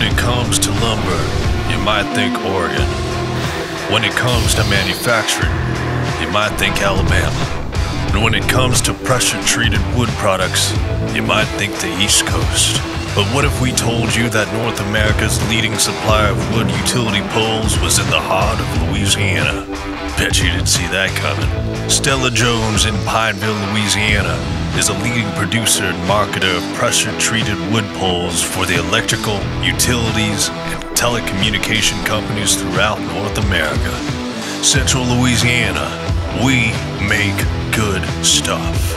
When it comes to lumber, you might think Oregon. When it comes to manufacturing, you might think Alabama. And when it comes to pressure treated wood products, you might think the East Coast. But what if we told you that North America's leading supplier of wood utility poles was in the heart of Louisiana? Bet you didn't see that coming. Stella Jones in Pineville, Louisiana is a leading producer and marketer of pressure treated wood poles for the electrical, utilities, and telecommunication companies throughout North America. Central Louisiana, we make good stuff.